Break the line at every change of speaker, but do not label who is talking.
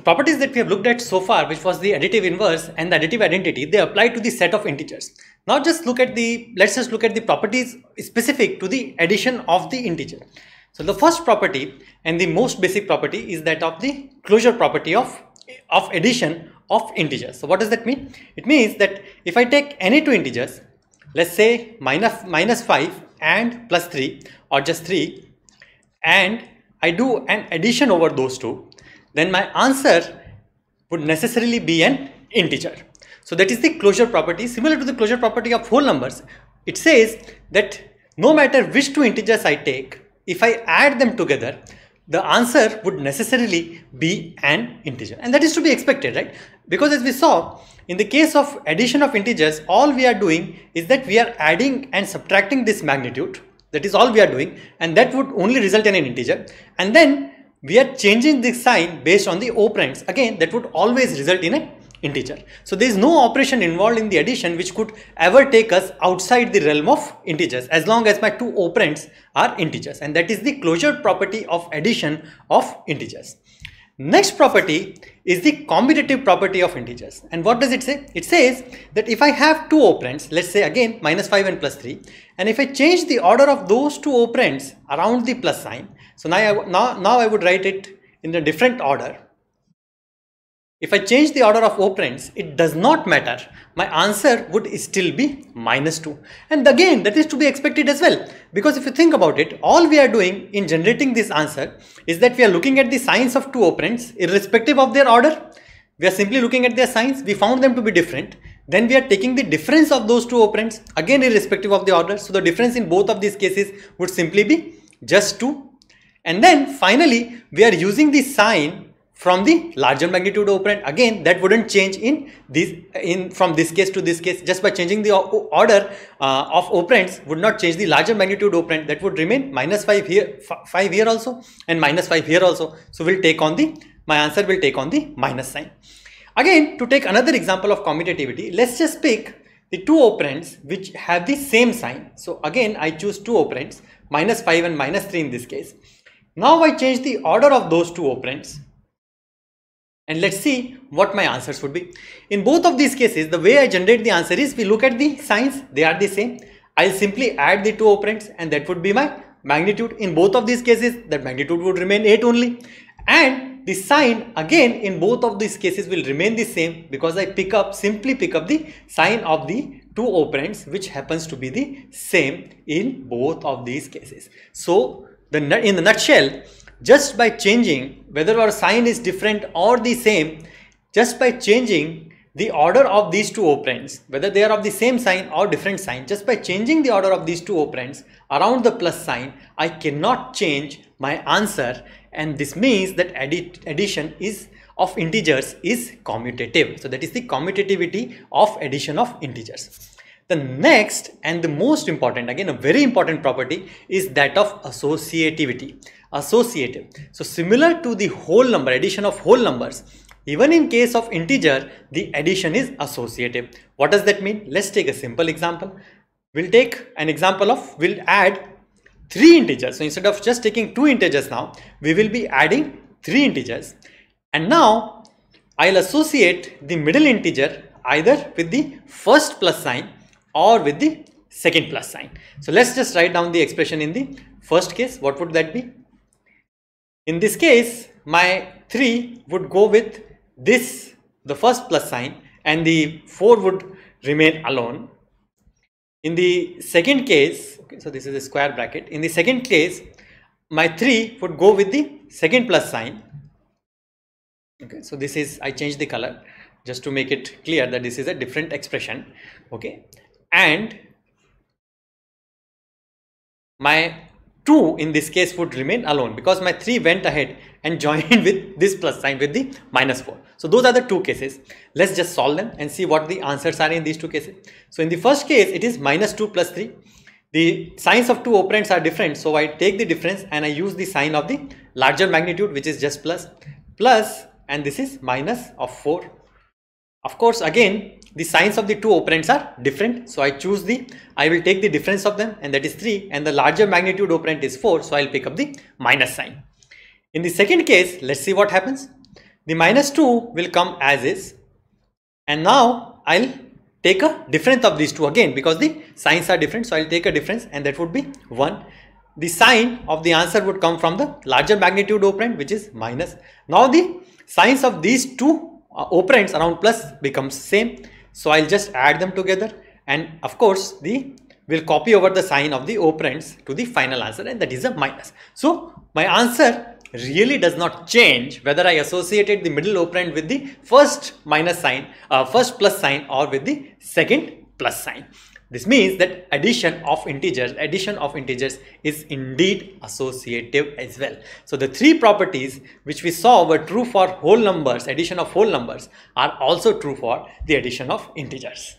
The properties that we have looked at so far, which was the additive inverse and the additive identity, they apply to the set of integers. Now just look at the, let's just look at the properties specific to the addition of the integer. So the first property and the most basic property is that of the closure property of, of addition of integers. So what does that mean? It means that if I take any two integers, let's say minus, minus 5 and plus 3 or just 3 and I do an addition over those two, then my answer would necessarily be an integer. So that is the closure property similar to the closure property of whole numbers. It says that no matter which two integers I take, if I add them together, the answer would necessarily be an integer and that is to be expected, right? Because as we saw in the case of addition of integers, all we are doing is that we are adding and subtracting this magnitude. That is all we are doing and that would only result in an integer and then we are changing the sign based on the operands. Again, that would always result in a integer. So there is no operation involved in the addition which could ever take us outside the realm of integers as long as my two operands are integers and that is the closure property of addition of integers. Next property is the commutative property of integers and what does it say? It says that if I have two operands, let's say again minus 5 and plus 3 and if I change the order of those two operands around the plus sign, so now I, now, now I would write it in a different order if I change the order of operands, it does not matter. My answer would still be minus 2. And again, that is to be expected as well. Because if you think about it, all we are doing in generating this answer is that we are looking at the signs of two operands irrespective of their order. We are simply looking at their signs. We found them to be different. Then we are taking the difference of those two operands again irrespective of the order. So the difference in both of these cases would simply be just 2. And then finally, we are using the sign from the larger magnitude operand. Again that wouldn't change in this in from this case to this case. Just by changing the order uh, of operands would not change the larger magnitude operand. That would remain minus 5 here 5 here also and minus 5 here also. So we'll take on the my answer will take on the minus sign. Again to take another example of commutativity let's just pick the two operands which have the same sign. So again i choose two operands minus 5 and minus 3 in this case now i change the order of those two operands and let's see what my answers would be. In both of these cases, the way I generate the answer is we look at the signs, they are the same. I'll simply add the two operands and that would be my magnitude. In both of these cases, that magnitude would remain 8 only. And the sign again in both of these cases will remain the same because I pick up, simply pick up the sign of the two operands which happens to be the same in both of these cases. So the in the nutshell, just by changing whether our sign is different or the same just by changing the order of these two operands whether they are of the same sign or different sign just by changing the order of these two operands around the plus sign I cannot change my answer. And this means that addition is of integers is commutative. So that is the commutativity of addition of integers the next and the most important again a very important property is that of associativity associative. So similar to the whole number, addition of whole numbers, even in case of integer, the addition is associative. What does that mean? Let's take a simple example. We'll take an example of, we'll add three integers. So instead of just taking two integers now, we will be adding three integers. And now I'll associate the middle integer either with the first plus sign or with the second plus sign. So let's just write down the expression in the first case. What would that be? In this case, my 3 would go with this, the first plus sign and the 4 would remain alone. In the second case, okay, so this is a square bracket. In the second case, my 3 would go with the second plus sign. Okay, so this is, I changed the color just to make it clear that this is a different expression. Okay, and my 2 in this case would remain alone because my 3 went ahead and joined with this plus sign with the minus 4. So those are the two cases. Let's just solve them and see what the answers are in these two cases. So in the first case, it is minus 2 plus 3. The signs of two operands are different. So I take the difference and I use the sign of the larger magnitude, which is just plus, plus, and this is minus of 4. Of course, again, the signs of the two operands are different. So I choose the, I will take the difference of them and that is 3 and the larger magnitude operand is 4. So I'll pick up the minus sign. In the second case, let's see what happens. the minus 2 will come as is and now I'll take a difference of these two again because the signs are different so I'll take a difference and that would be 1 the sign of the answer would come from the larger magnitude operand which is minus now the signs of these two uh, operands around plus becomes same so I'll just add them together and of course the will copy over the sign of the operands to the final answer and that is a minus so my answer really does not change whether I associated the middle operand with the first minus sign, uh, first plus sign or with the second plus sign. This means that addition of integers, addition of integers is indeed associative as well. So the three properties which we saw were true for whole numbers, addition of whole numbers are also true for the addition of integers.